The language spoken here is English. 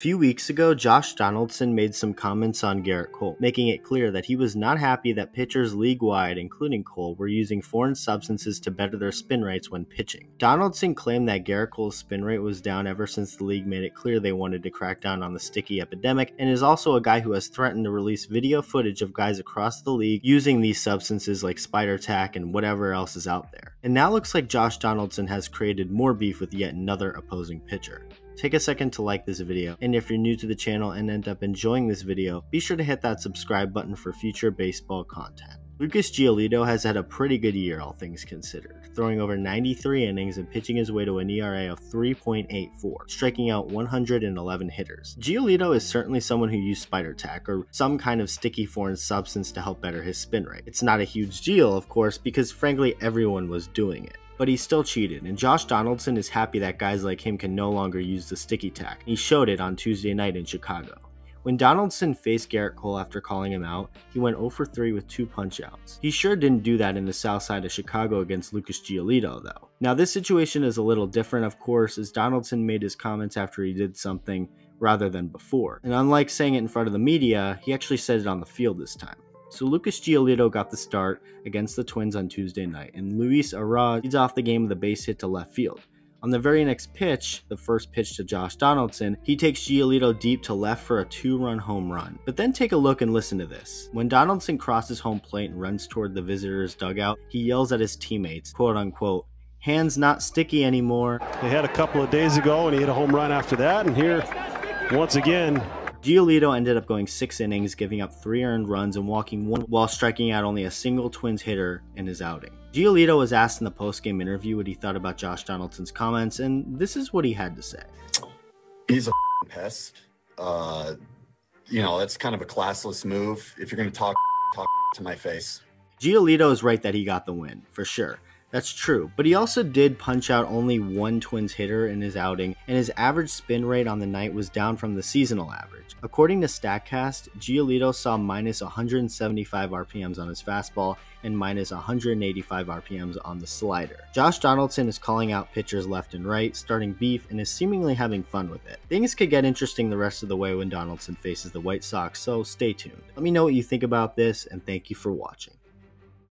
few weeks ago, Josh Donaldson made some comments on Gerrit Cole, making it clear that he was not happy that pitchers league wide, including Cole, were using foreign substances to better their spin rates when pitching. Donaldson claimed that Gerrit Cole's spin rate was down ever since the league made it clear they wanted to crack down on the sticky epidemic, and is also a guy who has threatened to release video footage of guys across the league using these substances like spider tack and whatever else is out there. And now looks like Josh Donaldson has created more beef with yet another opposing pitcher. Take a second to like this video, and if you're new to the channel and end up enjoying this video, be sure to hit that subscribe button for future baseball content. Lucas Giolito has had a pretty good year, all things considered, throwing over 93 innings and pitching his way to an ERA of 3.84, striking out 111 hitters. Giolito is certainly someone who used spider tack or some kind of sticky foreign substance to help better his spin rate. It's not a huge deal, of course, because frankly everyone was doing it but he still cheated, and Josh Donaldson is happy that guys like him can no longer use the sticky tack. He showed it on Tuesday night in Chicago. When Donaldson faced Gerrit Cole after calling him out, he went 0 for 3 with two punchouts. He sure didn't do that in the south side of Chicago against Lucas Giolito, though. Now, this situation is a little different, of course, as Donaldson made his comments after he did something rather than before. And unlike saying it in front of the media, he actually said it on the field this time. So Lucas Giolito got the start against the Twins on Tuesday night, and Luis Arraez leads off the game with a base hit to left field. On the very next pitch, the first pitch to Josh Donaldson, he takes Giolito deep to left for a two-run home run. But then take a look and listen to this. When Donaldson crosses home plate and runs toward the visitor's dugout, he yells at his teammates, quote unquote, hands not sticky anymore. They had a couple of days ago and he hit a home run after that, and here, once again, Giolito ended up going six innings, giving up three earned runs and walking one while striking out only a single Twins hitter in his outing. Giolito was asked in the post-game interview what he thought about Josh Donaldson's comments, and this is what he had to say. He's a pest. Uh, you know, that's kind of a classless move. If you're going to talk, talk to my face. Giolito is right that he got the win, for sure. That's true, but he also did punch out only one Twins hitter in his outing, and his average spin rate on the night was down from the seasonal average. According to StatCast, Giolito saw minus 175 RPMs on his fastball and minus 185 RPMs on the slider. Josh Donaldson is calling out pitchers left and right, starting beef, and is seemingly having fun with it. Things could get interesting the rest of the way when Donaldson faces the White Sox, so stay tuned. Let me know what you think about this, and thank you for watching.